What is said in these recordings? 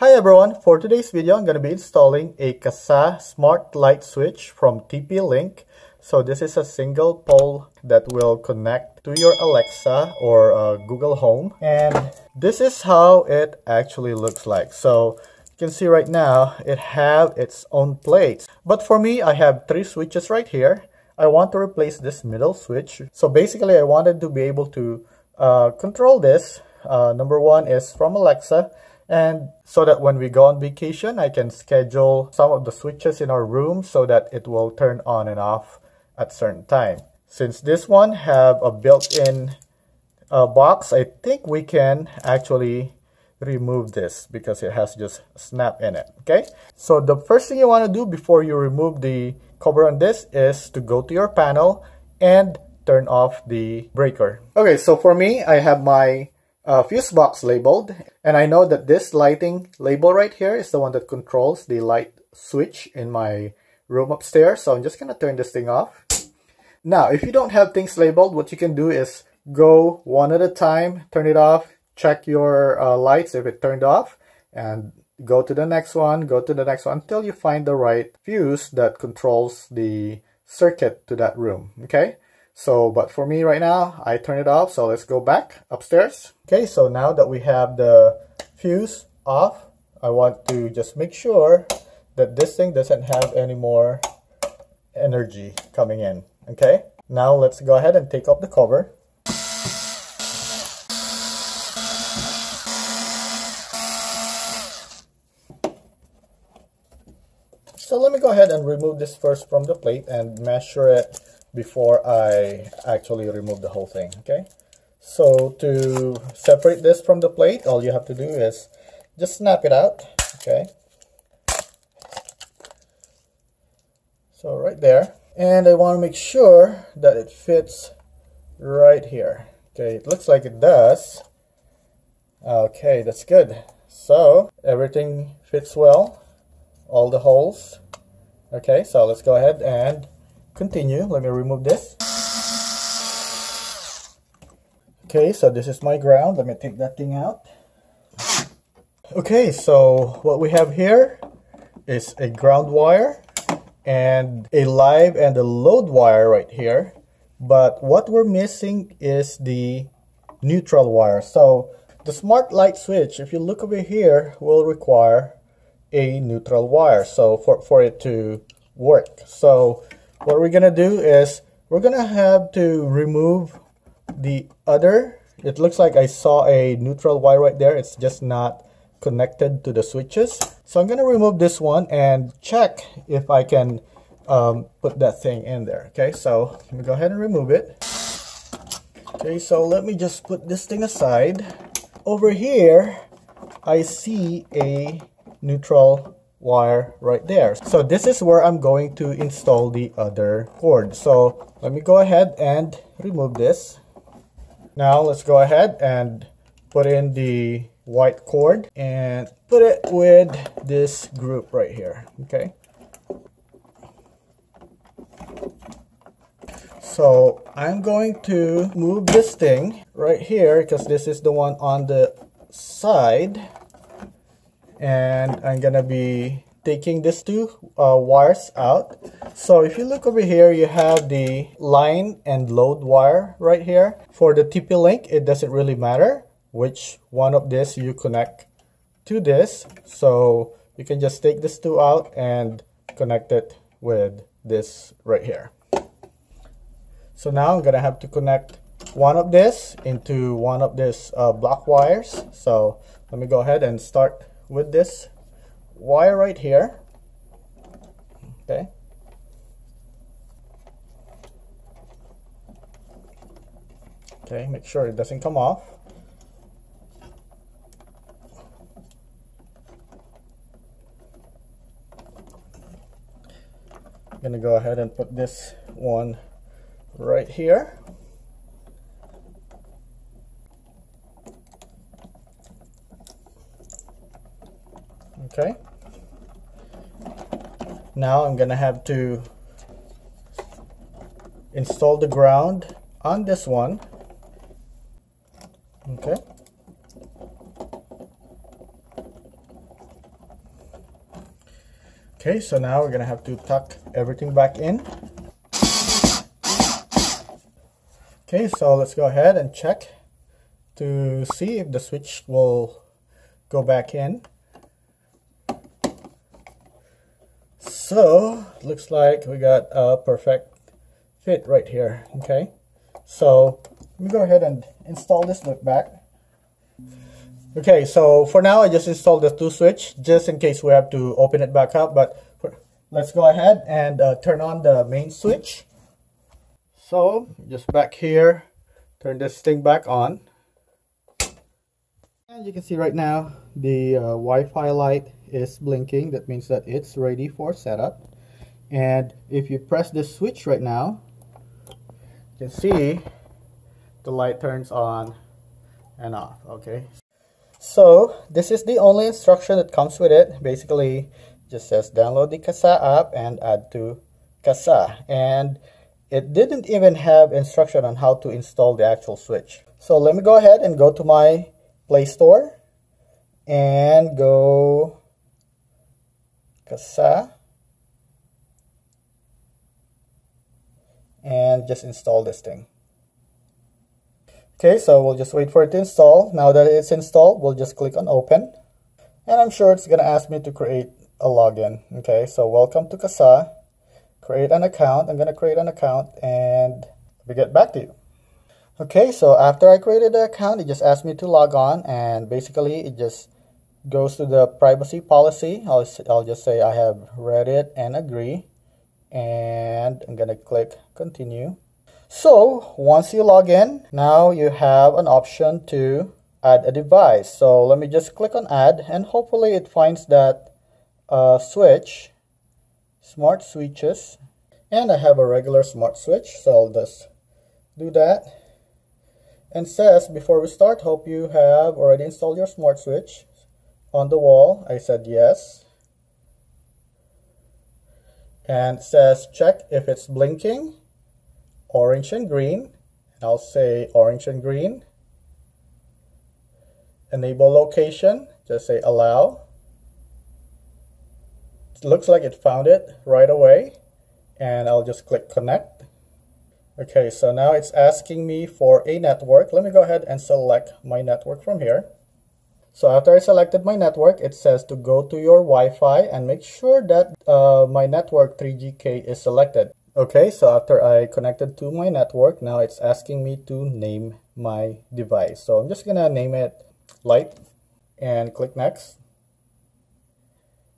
Hi everyone, for today's video I'm going to be installing a Kasa smart light switch from TP-Link. So this is a single pole that will connect to your Alexa or uh, Google Home and this is how it actually looks like. So you can see right now it have its own plates but for me I have three switches right here. I want to replace this middle switch. So basically I wanted to be able to uh, control this. Uh, number one is from Alexa and so that when we go on vacation I can schedule some of the switches in our room so that it will turn on and off at certain time. Since this one have a built-in uh, box I think we can actually remove this because it has just snap in it okay? So the first thing you want to do before you remove the cover on this is to go to your panel and turn off the breaker. Okay so for me I have my uh, fuse box labeled and I know that this lighting label right here is the one that controls the light switch in my room upstairs so I'm just gonna turn this thing off. Now if you don't have things labeled what you can do is go one at a time turn it off check your uh, lights if it turned off and go to the next one go to the next one until you find the right fuse that controls the circuit to that room okay so, but for me right now, I turn it off. So let's go back upstairs. Okay, so now that we have the fuse off, I want to just make sure that this thing doesn't have any more energy coming in. Okay, now let's go ahead and take off the cover. So let me go ahead and remove this first from the plate and measure it before I actually remove the whole thing okay? So to separate this from the plate all you have to do is just snap it out okay? So right there. And I want to make sure that it fits right here okay? It looks like it does. Okay that's good. So everything fits well all the holes. Okay so let's go ahead and continue. Let me remove this. Okay so this is my ground. Let me take that thing out. Okay so what we have here is a ground wire and a live and a load wire right here. But what we're missing is the neutral wire. So the smart light switch if you look over here will require a neutral wire. So for, for it to work. So what we're gonna do is we're gonna have to remove the other. It looks like I saw a neutral wire right there. It's just not connected to the switches. So I'm gonna remove this one and check if I can um, put that thing in there. Okay so let me go ahead and remove it. Okay so let me just put this thing aside. Over here I see a neutral wire right there. So this is where I'm going to install the other cord. So let me go ahead and remove this. Now let's go ahead and put in the white cord and put it with this group right here. Okay. So I'm going to move this thing right here because this is the one on the side and I'm gonna be taking these two uh, wires out. So if you look over here you have the line and load wire right here. For the TP-Link it doesn't really matter which one of this you connect to this. So you can just take this two out and connect it with this right here. So now I'm gonna have to connect one of this into one of this uh, block wires. So let me go ahead and start with this wire right here. Okay. Okay make sure it doesn't come off. I'm gonna go ahead and put this one right here okay now I'm gonna have to install the ground on this one okay Okay, so now we're gonna have to tuck everything back in. Okay, so let's go ahead and check to see if the switch will go back in. So, looks like we got a perfect fit right here, okay? So, let me go ahead and install this look back. Okay, so for now I just installed the two switch just in case we have to open it back up, but let's go ahead and uh, turn on the main switch. So, just back here, turn this thing back on. And you can see right now the uh, Wi-Fi light is blinking. That means that it's ready for setup. And if you press this switch right now, you can see the light turns on and off. Okay. So this is the only instruction that comes with it. Basically, just says download the Kasa app and add to Kasa. And it didn't even have instruction on how to install the actual switch. So let me go ahead and go to my Play Store and go Kasa and just install this thing. Okay, so we'll just wait for it to install. Now that it's installed, we'll just click on open. And I'm sure it's going to ask me to create a login. Okay, so welcome to Kasa. Create an account. I'm going to create an account and we get back to you. Okay, so after I created the account, it just asked me to log on and basically it just goes to the privacy policy. I'll, I'll just say I have read it and agree and I'm gonna click continue. So once you log in, now you have an option to add a device. So let me just click on add and hopefully it finds that uh, switch, smart switches, and I have a regular smart switch. So I'll just do that and says before we start hope you have already installed your smart switch on the wall. I said yes. And says check if it's blinking orange and green. I'll say orange and green. Enable location just say allow. It looks like it found it right away. And I'll just click connect Okay, so now it's asking me for a network. Let me go ahead and select my network from here. So after I selected my network, it says to go to your Wi-Fi and make sure that uh, my network 3GK is selected. Okay, so after I connected to my network, now it's asking me to name my device. So I'm just gonna name it Light and click next.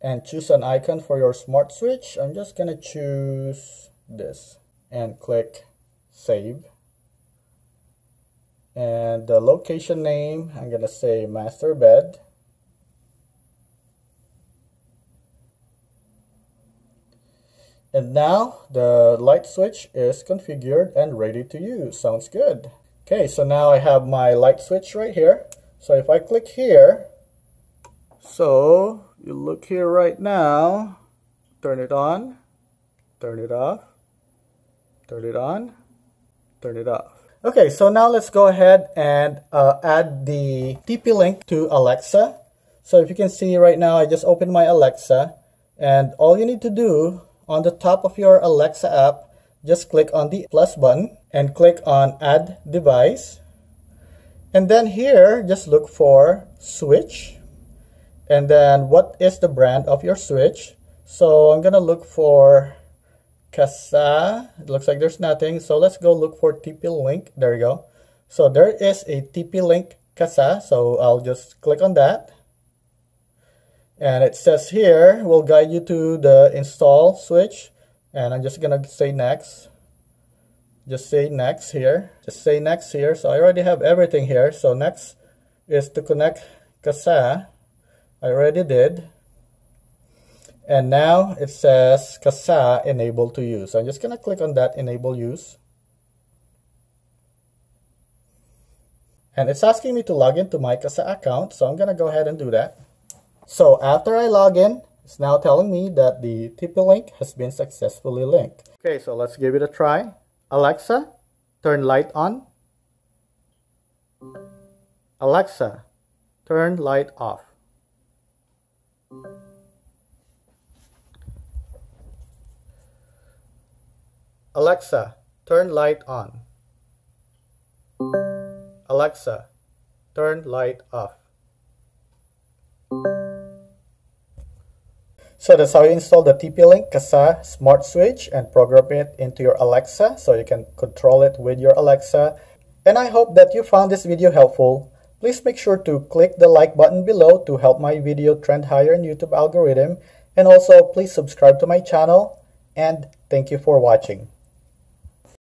And choose an icon for your smart switch. I'm just gonna choose this and click save. And the location name I'm gonna say master bed. And now the light switch is configured and ready to use. Sounds good. Okay so now I have my light switch right here. So if I click here so you look here right now turn it on turn it off turn it on turn it off. Okay, so now let's go ahead and uh, add the TP-Link to Alexa. So if you can see right now, I just opened my Alexa and all you need to do on the top of your Alexa app, just click on the plus button and click on add device. And then here, just look for switch. And then what is the brand of your switch? So I'm gonna look for Kasa. It looks like there's nothing. So let's go look for TP-Link. There we go. So there is a TP-Link Kasa. So I'll just click on that. And it says here, will guide you to the install switch. And I'm just going to say next. Just say next here. Just say next here. So I already have everything here. So next is to connect Kasa. I already did. And now it says Kasa enable to use. So I'm just going to click on that enable use. And it's asking me to log into my Kasa account. So I'm going to go ahead and do that. So after I log in, it's now telling me that the TP-Link has been successfully linked. Okay, so let's give it a try. Alexa, turn light on. Alexa, turn light off. Alexa, turn light on. Alexa, turn light off. So that's how you install the TP-Link Kasa smart switch and program it into your Alexa so you can control it with your Alexa. And I hope that you found this video helpful. Please make sure to click the like button below to help my video trend higher in YouTube algorithm. And also please subscribe to my channel and thank you for watching.